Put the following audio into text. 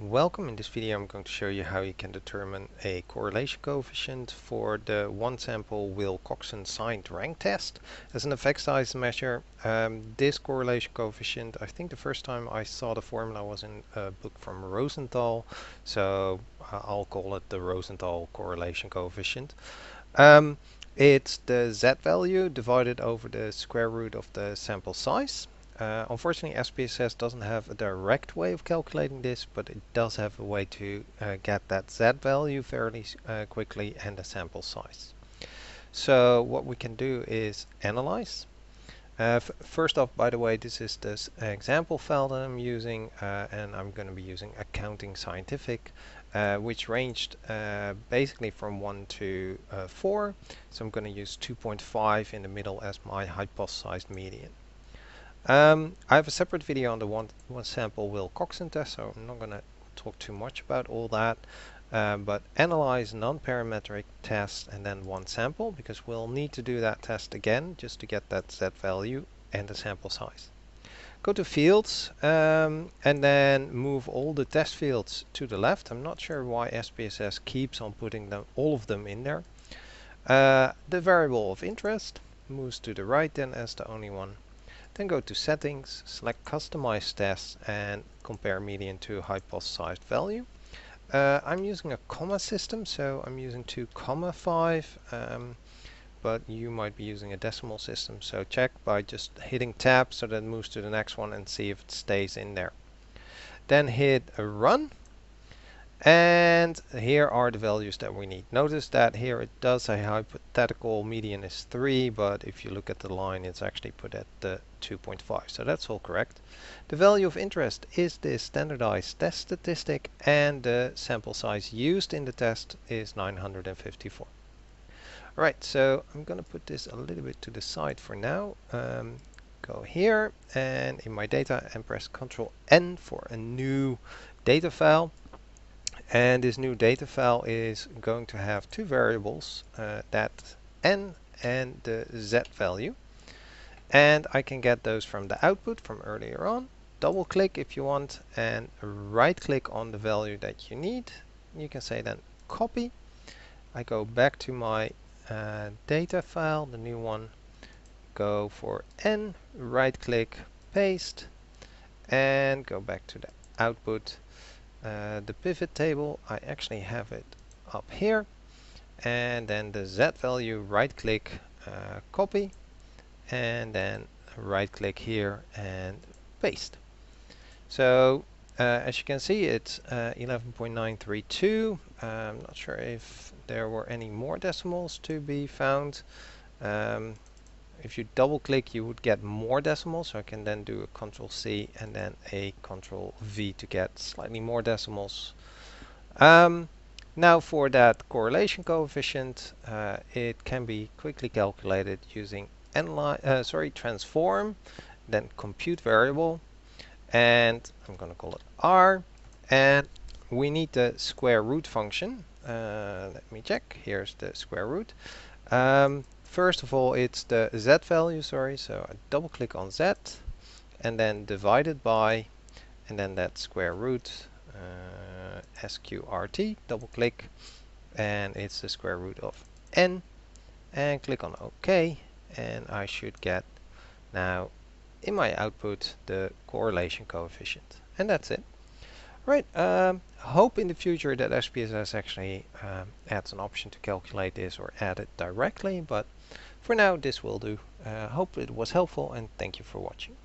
Welcome. In this video I'm going to show you how you can determine a correlation coefficient for the one sample Wilcoxon signed rank test as an effect size measure. Um, this correlation coefficient, I think the first time I saw the formula was in a book from Rosenthal, so uh, I'll call it the Rosenthal correlation coefficient. Um, it's the z value divided over the square root of the sample size. Uh, unfortunately, SPSS doesn't have a direct way of calculating this, but it does have a way to uh, get that Z value fairly uh, quickly and the sample size. So what we can do is analyze. Uh, first off, by the way, this is this example file that I'm using, uh, and I'm going to be using Accounting Scientific, uh, which ranged basically from 1 to 4. So I'm going to use 2.5 in the middle as my hypothesized median. Um, I have a separate video on the one, one sample Wilcoxon test, so I'm not going to talk too much about all that. Um, but analyze non-parametric test and then one sample because we'll need to do that test again just to get that Z value and the sample size. Go to fields um, and then move all the test fields to the left. I'm not sure why SPSS keeps on putting them all of them in there. Uh, the variable of interest moves to the right then as the only one then go to settings, select customize tests and compare median to hypothesized value. Uh, I'm using a comma system, so I'm using 2 comma 5, um, but you might be using a decimal system, so check by just hitting tab so that it moves to the next one and see if it stays in there. Then hit run and here are the values that we need. Notice that here it does say hypothetical median is 3, but if you look at the line, it's actually put at the 2.5. So that's all correct. The value of interest is the standardized test statistic, and the sample size used in the test is 954. Alright, so I'm going to put this a little bit to the side for now. Um, go here, and in my data, and press Ctrl N for a new data file and this new data file is going to have two variables uh, that n and the z value. And I can get those from the output from earlier on. Double click if you want and right click on the value that you need. You can say then copy. I go back to my uh, data file the new one. Go for n right click paste and go back to the output uh, the pivot table, I actually have it up here. And then the Z value, right click, uh, copy. And then right click here and paste. So uh, as you can see, it's 11.932. Uh, I'm not sure if there were any more decimals to be found. Um, if you double click you would get more decimals so I can then do a control C and then a control V to get slightly more decimals. Um, now for that correlation coefficient uh, it can be quickly calculated using uh, sorry transform then compute variable and I'm gonna call it R and we need the square root function. Uh, let me check. Here's the square root. Um, First of all, it's the z value, sorry, so I double click on z and then divided by and then that square root uh, sqrt, double click and it's the square root of n and click on OK and I should get now in my output the correlation coefficient and that's it. Right, um, hope in the future that SPSS actually um, adds an option to calculate this or add it directly, but for now this will do. Uh, hope it was helpful and thank you for watching.